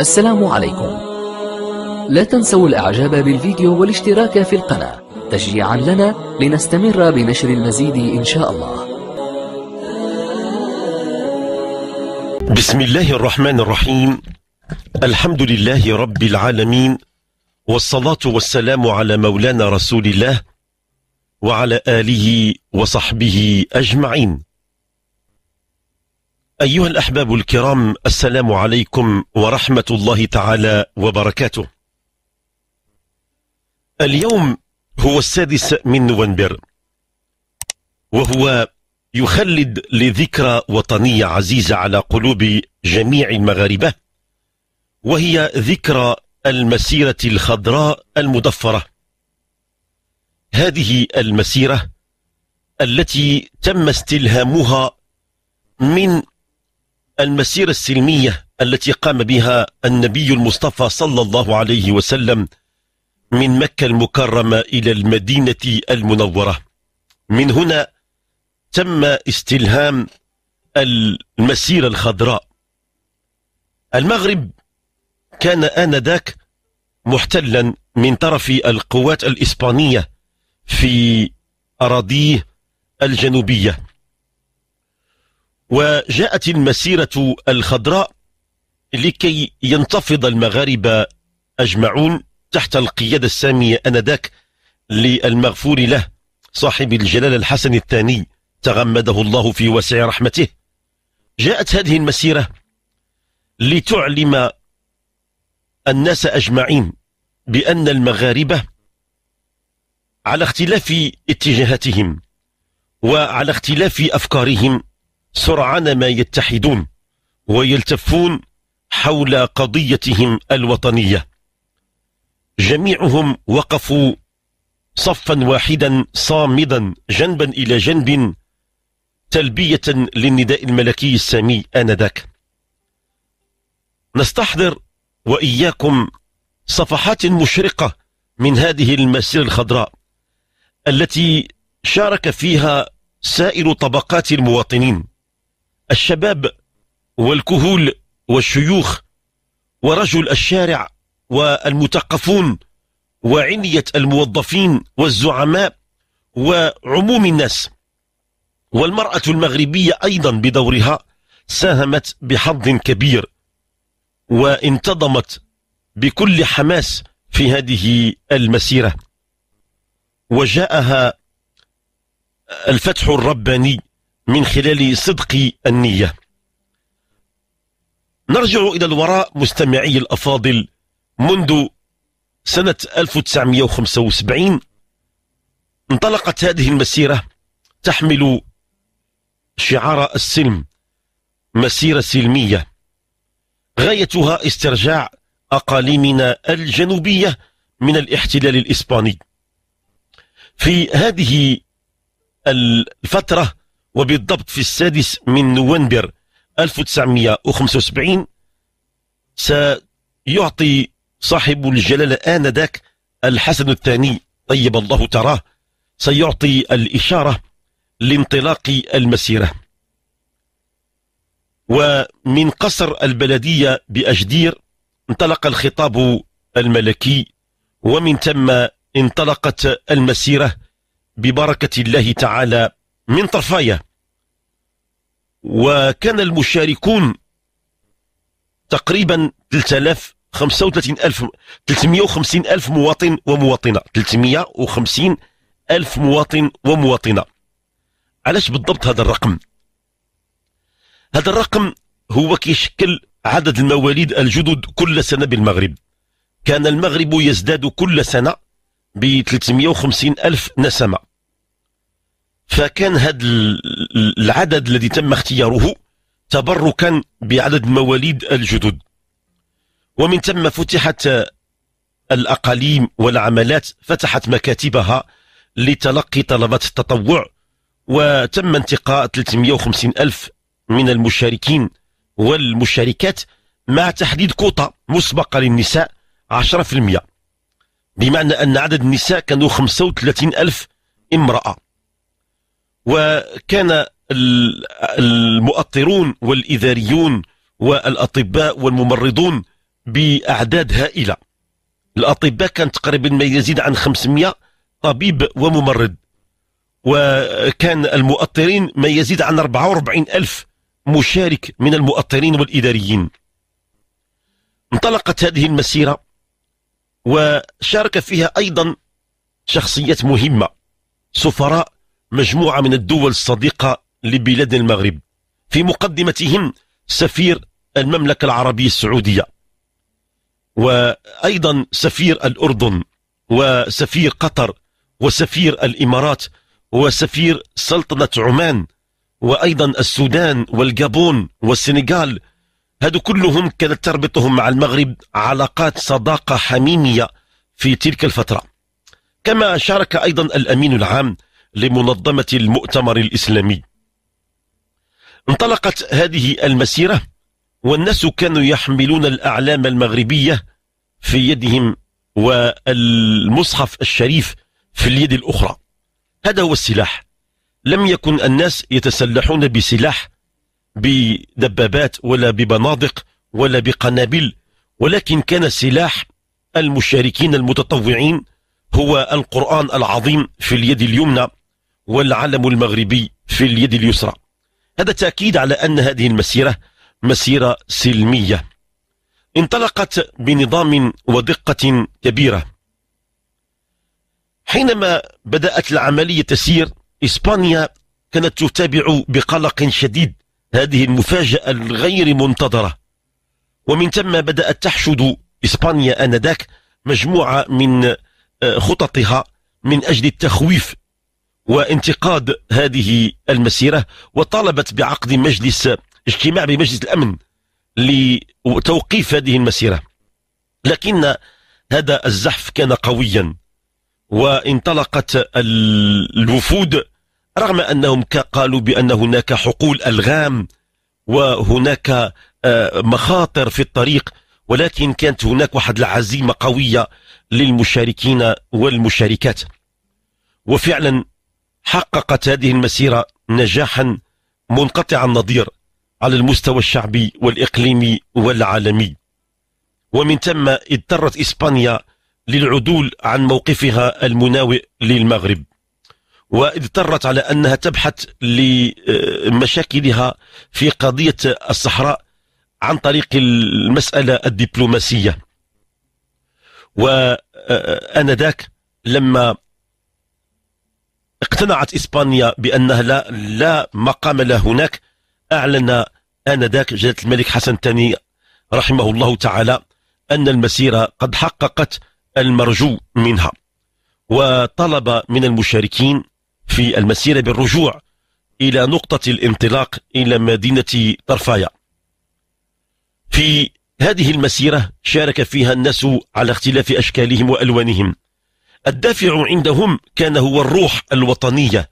السلام عليكم. لا تنسوا الإعجاب بالفيديو والاشتراك في القناة تشجيعا لنا لنستمر بنشر المزيد إن شاء الله. بسم الله الرحمن الرحيم. الحمد لله رب العالمين والصلاة والسلام على مولانا رسول الله وعلى آله وصحبه أجمعين. أيها الأحباب الكرام السلام عليكم ورحمة الله تعالى وبركاته. اليوم هو السادس من نوفمبر وهو يخلد لذكرى وطنية عزيزة على قلوب جميع المغاربة وهي ذكرى المسيرة الخضراء المدفرة. هذه المسيرة التي تم استلهامها من المسيرة السلمية التي قام بها النبي المصطفى صلى الله عليه وسلم من مكة المكرمة إلى المدينة المنورة. من هنا تم استلهام المسيرة الخضراء. المغرب كان آنذاك محتلا من طرف القوات الإسبانية في أراضيه الجنوبية. وجاءت المسيرة الخضراء لكي ينتفض المغاربة أجمعون تحت القيادة السامية أنذاك للمغفور له صاحب الجلال الحسن الثاني تغمده الله في وسع رحمته. جاءت هذه المسيرة لتعلم الناس أجمعين بأن المغاربة على اختلاف اتجاهاتهم وعلى اختلاف أفكارهم سرعان ما يتحدون ويلتفون حول قضيتهم الوطنية. جميعهم وقفوا صفا واحدا صامدا جنبا إلى جنب تلبية للنداء الملكي السامي آنذاك. نستحضر وإياكم صفحات مشرقة من هذه المسيرة الخضراء التي شارك فيها سائر طبقات المواطنين. الشباب والكهول والشيوخ ورجل الشارع والمثقفون وعنية الموظفين والزعماء وعموم الناس. والمرأة المغربية أيضا بدورها ساهمت بحظ كبير وانتظمت بكل حماس في هذه المسيرة. وجاءها الفتح الرباني من خلال صدق النية. نرجع إلى الوراء مستمعي الأفاضل. منذ سنة 1975 انطلقت هذه المسيرة تحمل شعار السلم مسيرة سلمية غايتها استرجاع أقاليمنا الجنوبية من الاحتلال الإسباني. في هذه الفترة وبالضبط في السادس من نوفمبر 1975 سيعطي صاحب الجلالة آنذاك الحسن الثاني طيب الله تراه سيعطي الإشارة لانطلاق المسيرة. ومن قصر البلدية بأجدير انطلق الخطاب الملكي ومن ثم انطلقت المسيرة ببركة الله تعالى من طرفايا. وكان المشاركون تقريبا 3035 ألف 350 ألف مواطن ومواطنة. 350 ألف مواطن ومواطنة. علاش بالضبط هذا الرقم؟ هذا الرقم هو كيشكل عدد المواليد الجدد كل سنة بالمغرب. كان المغرب يزداد كل سنة ب 350 ألف نسمة. فكان هذا العدد الذي تم اختياره تبركا بعدد المواليد الجدد. ومن ثم فتحت الأقاليم والعملات فتحت مكاتبها لتلقي طلبات التطوع وتم انتقاء 350 ألف من المشاركين والمشاركات مع تحديد كوطة مسبقة للنساء 10% بمعنى أن عدد النساء كانوا 35 ألف امرأة. وكان المؤطرون والإذاريون والأطباء والممرضون بأعداد هائلة. الأطباء كان تقريبا ما يزيد عن 500 طبيب وممرض. وكان المؤطرين ما يزيد عن 44 ألف مشارك من المؤطرين والإداريين. انطلقت هذه المسيرة وشارك فيها أيضا شخصيات مهمة سفراء مجموعة من الدول الصديقة لبلاد المغرب. في مقدمتهم سفير المملكة العربية السعودية وأيضا سفير الأردن وسفير قطر وسفير الإمارات وسفير سلطنة عمان وأيضا السودان والجابون والسنغال. هذو كلهم كانت تربطهم مع المغرب علاقات صداقة حميمية في تلك الفترة. كما شارك أيضا الأمين العام لمنظمة المؤتمر الإسلامي. انطلقت هذه المسيرة والناس كانوا يحملون الأعلام المغربية في يدهم والمصحف الشريف في اليد الأخرى. هذا هو السلاح. لم يكن الناس يتسلحون بسلاح بدبابات ولا ببنادق ولا بقنابل ولكن كان سلاح المشاركين المتطوعين هو القرآن العظيم في اليد اليمنى. والعلم المغربي في اليد اليسرى. هذا تأكيد على أن هذه المسيرة مسيرة سلمية. انطلقت بنظام ودقة كبيرة. حينما بدأت العملية تسير إسبانيا كانت تتابع بقلق شديد هذه المفاجأة الغير منتظرة. ومن ثم بدأت تحشد إسبانيا آنذاك مجموعة من آه، خططها من أجل التخويف وانتقاد هذه المسيرة وطالبت بعقد مجلس اجتماع بمجلس الأمن لتوقيف هذه المسيرة. لكن هذا الزحف كان قويا وانطلقت الوفود رغم أنهم قالوا بأن هناك حقول ألغام وهناك آه، مخاطر في الطريق ولكن كانت هناك واحد العزيمة قوية للمشاركين والمشاركات. وفعلا حققت هذه المسيرة نجاحا منقطع النظير على المستوى الشعبي والإقليمي والعالمي. ومن ثم اضطرت إسبانيا للعدول عن موقفها المناوئ للمغرب. واضطرت على أنها تبحث لمشاكلها في قضية الصحراء عن طريق المسألة الدبلوماسية. وآنذاك لما اقتنعت إسبانيا بأنها لا, لا مقام لها هناك. أعلن آنذاك جلالة الملك حسن الثاني رحمه الله تعالى أن المسيرة قد حققت المرجو منها. وطلب من المشاركين في المسيرة بالرجوع إلى نقطة الانطلاق إلى مدينة طرفايا. في هذه المسيرة شارك فيها الناس على اختلاف أشكالهم وألوانهم. الدافع عندهم كان هو الروح الوطنية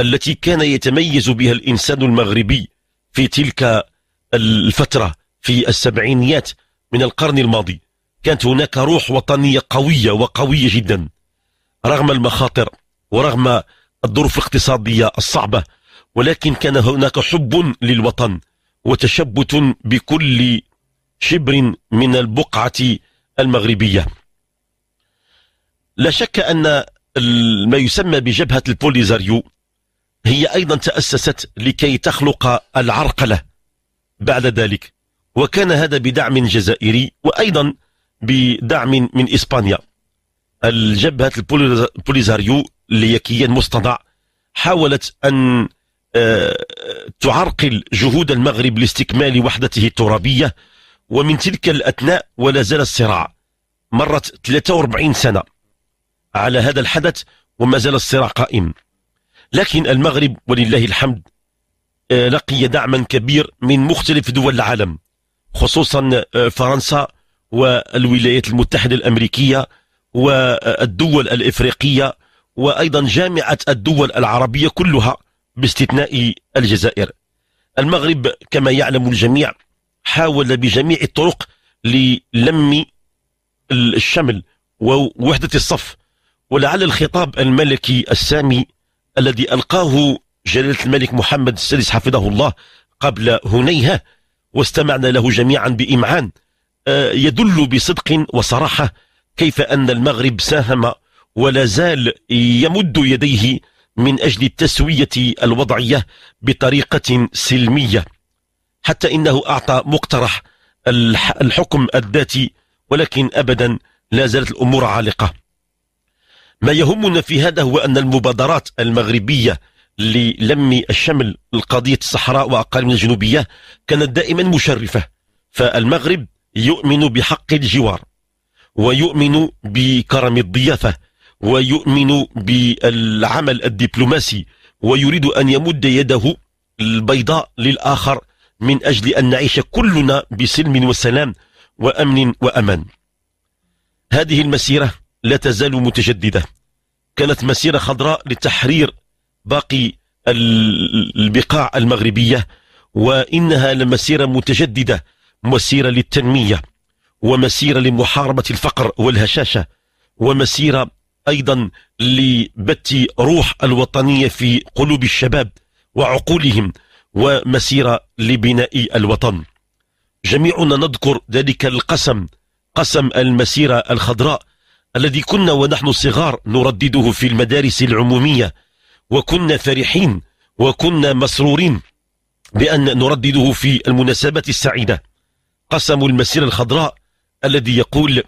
التي كان يتميز بها الإنسان المغربي في تلك الفترة في السبعينيات من القرن الماضي. كانت هناك روح وطنية قوية وقوية جدا. رغم المخاطر ورغم الظروف الاقتصادية الصعبة ولكن كان هناك حب للوطن وتشبت بكل شبر من البقعة المغربية. لا شك أن ما يسمى بجبهة البوليزاريو هي أيضا تأسست لكي تخلق العرقلة بعد ذلك. وكان هذا بدعم جزائري وأيضا بدعم من إسبانيا. الجبهة البوليزاريو كيان مصطنع حاولت أن آه، تعرقل جهود المغرب لاستكمال وحدته الترابية. ومن تلك الأثناء ولا زال الصراع. مرت 43 سنة. على هذا الحدث وما زال الصراع قائم. لكن المغرب ولله الحمد آه، لقي دعما كبير من مختلف دول العالم خصوصا آه، فرنسا والولايات المتحدة الأمريكية والدول الإفريقية وأيضا جامعة الدول العربية كلها باستثناء الجزائر. المغرب كما يعلم الجميع حاول بجميع الطرق للم الشمل ووحدة الصف ولعل الخطاب الملكي السامي الذي ألقاه جلالة الملك محمد السادس حفظه الله قبل هنيهة واستمعنا له جميعا بإمعان آه، يدل بصدق وصراحة كيف أن المغرب ساهم ولا زال يمد يديه من أجل التسوية الوضعية بطريقة سلمية. حتى إنه أعطى مقترح الحكم الذاتي ولكن أبدا لا زالت الأمور عالقة. ما يهمنا في هذا هو أن المبادرات المغربية للم الشمل القضية الصحراء وأقاليم الجنوبية كانت دائما مشرفة فالمغرب يؤمن بحق الجوار ويؤمن بكرم الضيافة ويؤمن بالعمل الدبلوماسي ويريد أن يمد يده البيضاء للآخر من أجل أن نعيش كلنا بسلم وسلام وأمن وأمان. هذه المسيرة لا تزال متجددة. كانت مسيرة خضراء لتحرير باقي البقاع المغربية وإنها لمسيرة متجددة مسيرة للتنمية ومسيرة لمحاربة الفقر والهشاشة ومسيرة أيضا لبت روح الوطنية في قلوب الشباب وعقولهم ومسيرة لبناء الوطن. جميعنا نذكر ذلك القسم قسم المسيرة الخضراء الذي كنا ونحن صغار نردده في المدارس العمومية وكنا فرحين وكنا مسرورين بأن نردده في المناسبات السعيدة. قسم المسيرة الخضراء الذي يقول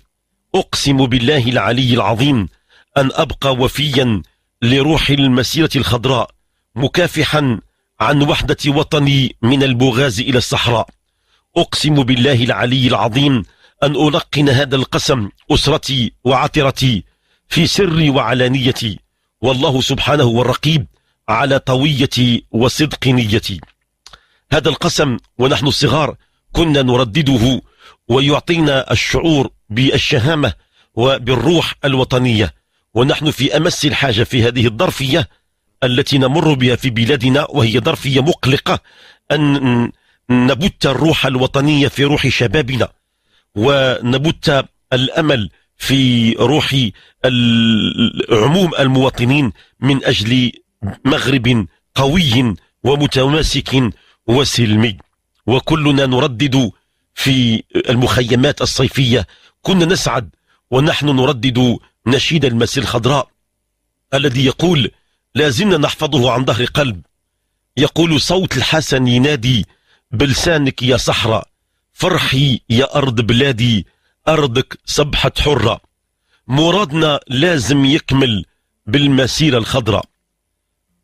أقسم بالله العلي العظيم أن أبقى وفيا لروح المسيرة الخضراء مكافحا عن وحدة وطني من البغاز إلى الصحراء. أقسم بالله العلي العظيم أن ألقن هذا القسم أسرتي وعطرتي في سري وعلانيتي والله سبحانه والرقيب على طويتي وصدق نيتي. هذا القسم ونحن صغار كنا نردده ويعطينا الشعور بالشهامة وبالروح الوطنية ونحن في أمس الحاجة في هذه الظرفية التي نمر بها في بلادنا وهي ظرفية مقلقة أن نبت الروح الوطنية في روح شبابنا. ونبت الأمل في روح عموم المواطنين من أجل مغرب قوي ومتماسك وسلمي. وكلنا نردد في المخيمات الصيفية. كنا نسعد ونحن نردد نشيد المسير الخضراء الذي يقول لازلنا نحفظه عن ظهر قلب يقول صوت الحسن ينادي بلسانك يا صحراء فرحي يا أرض بلادي أرضك صبحت حرة. مرادنا لازم يكمل بالمسيرة الخضراء.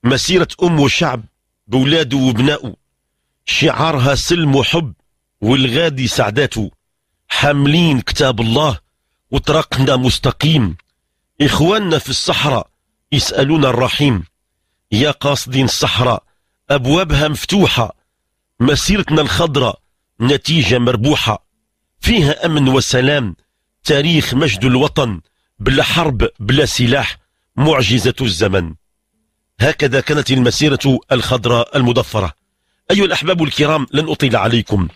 مسيرة أم وشعب بولاده وبناؤه شعارها سلم وحب والغادي سعداته. حاملين كتاب الله وطرقنا مستقيم. إخواننا في الصحراء يسألون الرحيم. يا قاصدين الصحراء أبوابها مفتوحة. مسيرتنا الخضراء نتيجة مربوحة. فيها أمن وسلام. تاريخ مجد الوطن. بلا حرب بلا سلاح. معجزة الزمن. هكذا كانت المسيرة الخضراء المضفرة. أيها الأحباب الكرام لن أطيل عليكم.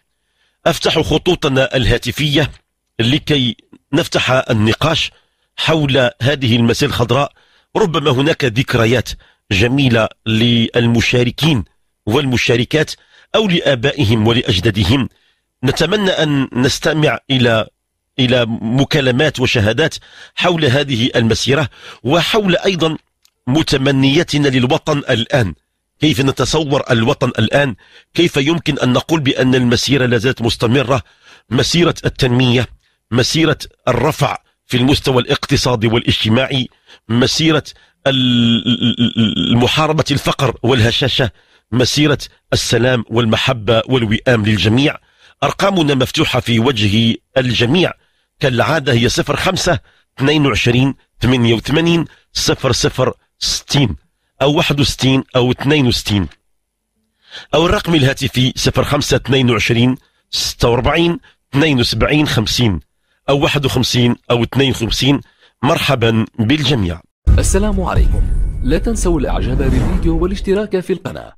أفتح خطوطنا الهاتفية لكي نفتح النقاش حول هذه المسيرة الخضراء. ربما هناك ذكريات جميلة للمشاركين والمشاركات. أو لآبائهم ولأجدادهم. نتمنى أن نستمع إلى إلى مكالمات وشهادات حول هذه المسيرة وحول أيضا متمنيتنا للوطن الآن. كيف نتصور الوطن الآن؟ كيف يمكن أن نقول بأن المسيرة لازالت مستمرة؟ مسيرة التنمية مسيرة الرفع في المستوى الاقتصادي والاجتماعي مسيرة المحاربة الفقر والهشاشة. مسيرة السلام والمحبة والوئام للجميع. أرقامنا مفتوحة في وجه الجميع. كالعادة هي 05 22 88 00 60 أو 61 أو 62 أو الرقم الهاتفي 05 22 46 72 50 أو 51 أو 52 مرحبا بالجميع. السلام عليكم. لا تنسوا الإعجاب بالفيديو والاشتراك في القناة.